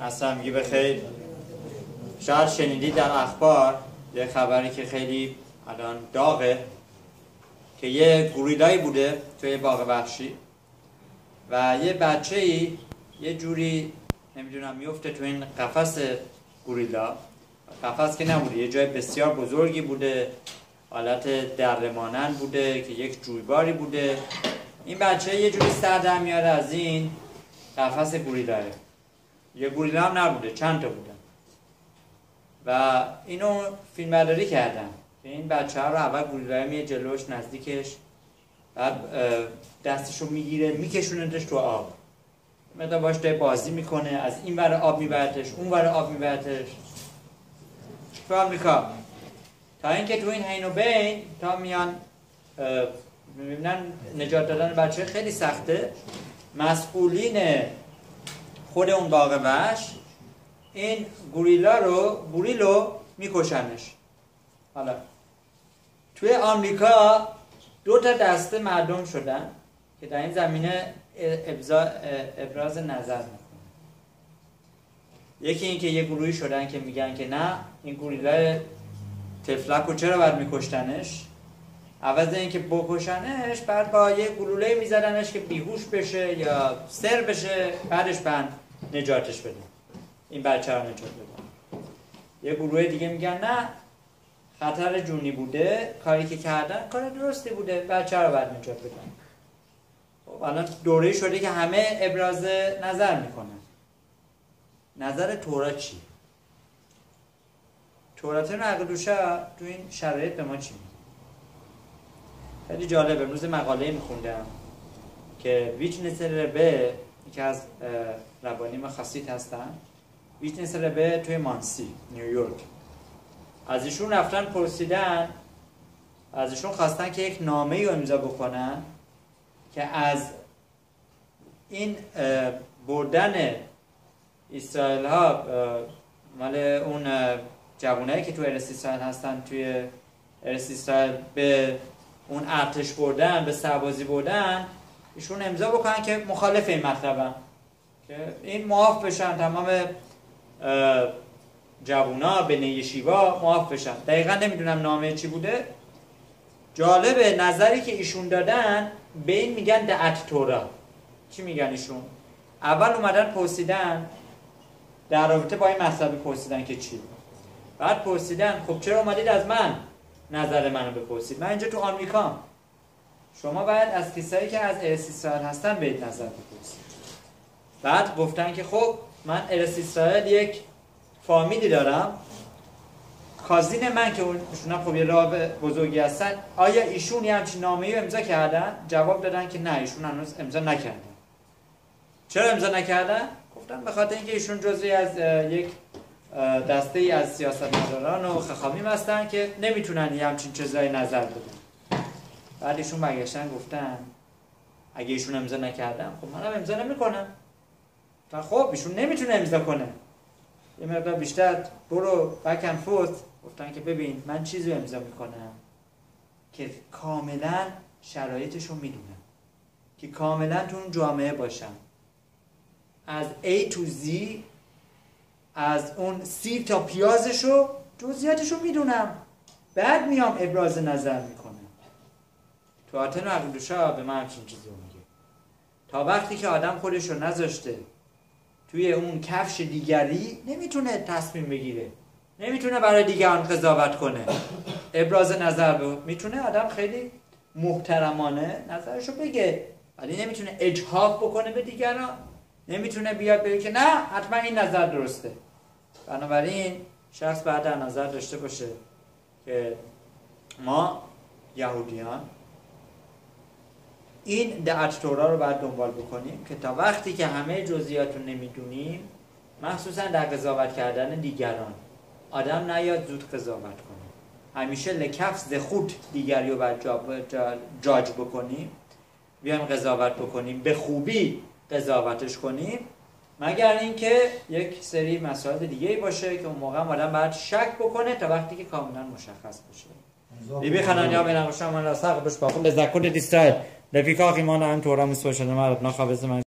اصلا میگه بخیر شاید شنیدید در اخبار یه خبری که خیلی الان داغه که یه گوریلایی بوده توی باغ وحشی و یه بچه ای یه جوری نمی‌دونم میفته تو این قفس گوریلا. قفس که نبوده یه جای بسیار بزرگی بوده حالت درمانن بوده که یک جویباری بوده. این بچه یه جوری سر در میاره از این قفس گوریلاه یه گوریلا هم نبوده چند تا بودن. و اینو فیلم برداری کردن. که این بچه ها رو اول گوریلاه میه جلوش نزدیکش. بعد دستشو می‌گیره میکشونتش تو آب. مقدار باش بازی می‌کنه از این ور آب میبرتش اون ور آب میبرتش تو آمریکا. تا اینکه تو این حین و بین تا میان می‌بینن نجات دادن بچه خیلی سخته. مسئولین خود اون باغ وحش این گوریلا رو گوریلو میکشنش. حالا توی آمریکا دو تا دسته مردم شدن که در این زمینه ابراز نظر می‌کنن یکی اینکه یه گروهی شدن که میگن که نه این گوریلا تفلک رو چرا باید میکشتنش؟ عوض اینکه بکشنش بعد با یه گلوله میزدنش که بیهوش بشه یا سر بشه بعدش بند. نجاتش بده این بچه رو نجات بده یه گروه دیگه میگن نه خطر جونی بوده کاری که کردن کار درستی بوده بچه رو باید نجات بدن. خب الان دوره شده که همه ابراز نظر می‌کنن. نظر تورا چی؟ تورات نقدوشه تو این شرایط به ما چی میگه؟ خیلی جالب امروز مقاله میخوندم که ویچنس ربه یکی از ربانیم خاصیت هستن. ویچنس ربه توی مانسی نیویورک از ایشون رفتن پرسیدن از ایشون خواستن که یک نامه رو امضا بکنن که از این بردن اسرائیل ها مال اون جوانایی که تو ارس اسرائیل هستن توی ارس اسرائیل به اون ارتش بردن به سربازی بردن ایشون امضا بکنن که مخالف این مطلبن که این معاف بشن تمام جوونا به نیشیوا معاف بشن. دقیقا نمی‌دونم نامه چی بوده. جالبه نظری که ایشون دادن به این میگن دعت تورا. چی میگن ایشون؟ اول اومدن پرسیدن در رابطه با این مطلب پرسیدن که چی بعد پرسیدن خب چرا اومدید از من نظر منو بپرسید؟ من اینجا تو آمریکا شما باید از کسایی که از ارس اسرائیل هستن به نظر بپرسید. بعد گفتن که خب من ارس اسرائیل یک فامیلی دارم. کازین من که ایشون خب یه راه بزرگی هستن. آیا ایشون یه همچین نامه امضا کردن؟ جواب دادن که نه ایشون هنوز امضا نکردن. چرا امضا نکردن؟ گفتن به خاطر اینکه ایشون جزئی از یک دسته ای از سیاستمداران و خخامیم هستن که نمی‌تونن یه همچین چیزایی نظر بدن. بعد ایشون برگشتن گفتن اگه ایشون امضا نکردن خب منم امضا نمی‌کنم. تا خب ایشون نمی‌تونه امضا کنه. یه مقدار بیشتر برو بکن فوت گفتن که ببین من چیزی امضا می‌کنم که کاملا شرایطش رو می‌دونم. که کاملا تو اون جامعه باشم. از A to Z از اون سیر تا پیازش رو جزئیاتش رو می‌دونم. بعد میام ابراز نظر می‌کنم. تو آتن و عقیدوشا به من همچین چیزی رو میگه. تا وقتی که آدم خودش رو نذاشته توی اون کفش دیگری نمی‌تونه تصمیم بگیره. نمی‌تونه برای دیگران قضاوت کنه. ابراز نظر به می‌تونه آدم خیلی محترمانه نظرشو بگه. ولی نمی‌تونه اجحاف بکنه به دیگران. نمی‌تونه بیاد بگه که نه حتما این نظر درسته. بنابراین شخص بعد در نظر داشته باشه که ما یهودیان این دعت تورا رو باید دنبال بکنیم که تا وقتی که همه جزئیات رو نمی‌دونیم مخصوصا در قضاوت کردن دیگران آدم نیاد زود قضاوت کنه. همیشه لکفز خود دیگری رو باید جاج بکنیم. بیایم قضاوت بکنیم به خوبی قضاوتش کنیم. مگر اینکه یک سری مسائل دیگه باشه که اون موقع آدم باید شک بکنه تا وقتی که کاملا مشخص بشه. بیبی خنانیا به نقشم من را ساق بش باخون لذکر دیستایل. لفیکاق ایمان هم تورا مسوشنه مرد نخواه